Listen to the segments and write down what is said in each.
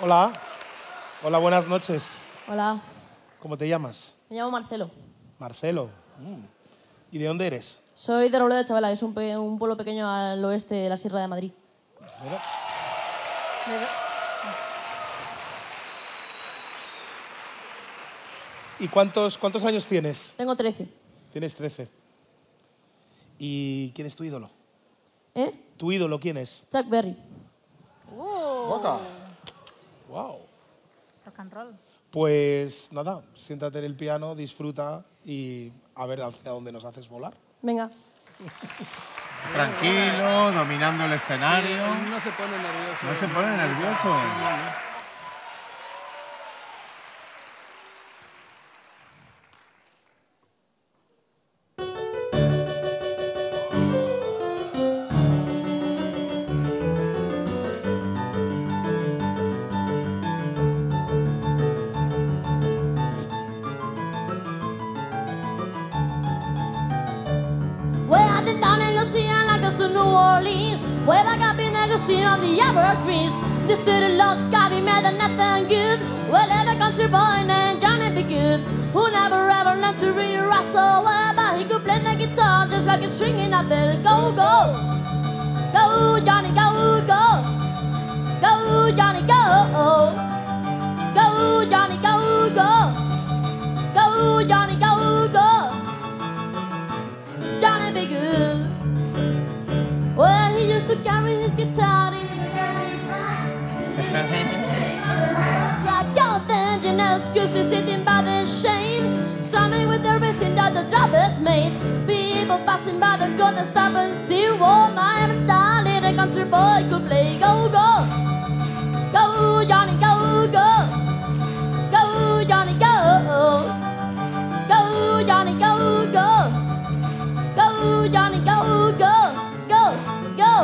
Hola. Hola, buenas noches. Hola, ¿Cómo te llamas? me llamo Marcelo. Marcelo. Mm. ¿Y de dónde eres? Soy de Robledo de Chavala, es un, pe- un pueblo pequeño al oeste de la Sierra de Madrid. Mira. ¿Y cuántos, cuántos años tienes? Tengo 13. Tienes 13. ¿Y quién es tu ídolo? ¿Eh? ¿Tu ídolo quién es? Chuck Berry. Wow. Rock and roll. Pues nada, siéntate en el piano, disfruta y a ver hacia dónde nos haces volar. Venga. Tranquilo, dominando el escenario. No se pone nervioso. No se pone nervioso. Orleans. Where I got been negotiating on the evergreens. This little luck got me mad and nothing good. Well, every country boy named Johnny B. Good, who never ever learned to read or. Well, but he could play the guitar just like a stringing a bell. Go, go. Go, Johnny, go. Go, used to carry his guitar in the your band, you know, excuse is sitting by the shame. Strumming with everything that the drummers made. People passing by the gonna stop and see. Oh, my darling, little country boy could play. Go. Go,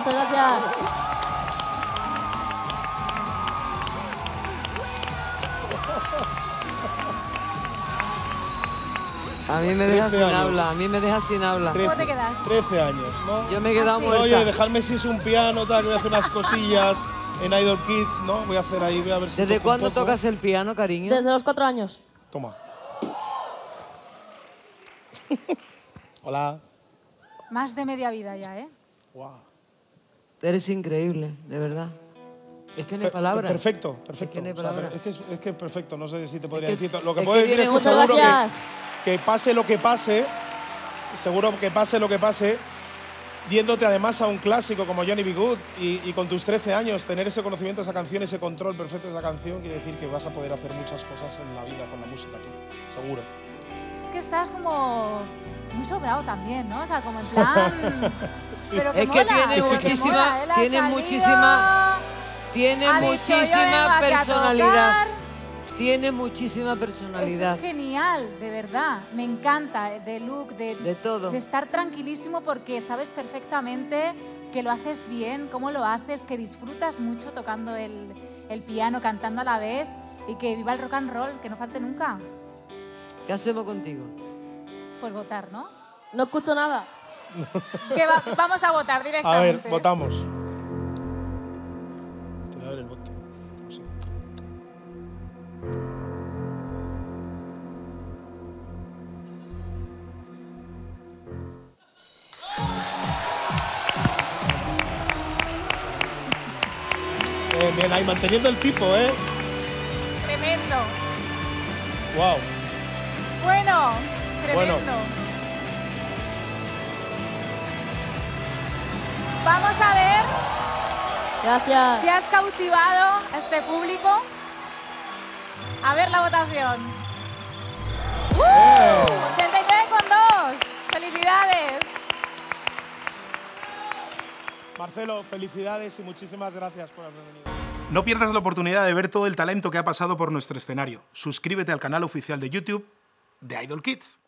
Muchas gracias. A mí me deja 13 sin años. habla, a mí me deja sin habla. ¿Cómo te quedas? 13 años, ¿no? Yo me he quedado Ah, sí. muerta. Oye, dejadme si es un piano, tal, que voy a hacer unas cosillas en Idol Kids, ¿no? Voy a hacer ahí, voy a ver si ¿Desde cuándo tocas el piano, cariño? Desde los cuatro años. Toma. Hola. Más de media vida ya, ¿eh? Wow. Eres increíble, de verdad. Es que no hay palabras. Perfecto, perfecto. que no hay O sea, palabras. pero es, que es, es que perfecto, no sé si te podría que- decir. Lo que es puedo que decir es que seguro que, pase lo que pase, seguro que pase lo que pase, yéndote además a un clásico como Johnny B. Good y, y con tus 13 años, tener ese conocimiento de esa canción, ese control perfecto de esa canción, quiere decir que vas a poder hacer muchas cosas en la vida con la música, tú, seguro. Es que estás como muy sobrado también, ¿no? O sea, como en plan... Pero que Es que mola, tiene pero que muchísima- mola. Tiene salido, muchísima- Tiene ha dicho, "Yo vengo muchísima personalidad. tocar". Tiene muchísima Eso personalidad. es genial, de verdad. Me encanta eh, de look, de, De todo. de estar tranquilísimo porque sabes perfectamente que lo haces bien, cómo lo haces, que disfrutas mucho tocando el, el piano, cantando a la vez y que viva el rock and roll, que no falte nunca. ¿Qué hacemos contigo? Pues votar, ¿no? No escucho nada. Que va- vamos a votar A directamente. ver, votamos. Te voy a dar el voto. Sí. Bien, bien, ahí manteniendo el tipo, ¿eh? Tremendo. Wow. Bueno, tremendo. Bueno. Vamos a ver Gracias. Si has cautivado a este público, a ver la votación. ¡Uh! 89,2. ¡Felicidades! Marcelo, felicidades y muchísimas gracias por haber venido. No pierdas la oportunidad de ver todo el talento que ha pasado por nuestro escenario. Suscríbete al canal oficial de YouTube de Idol Kids.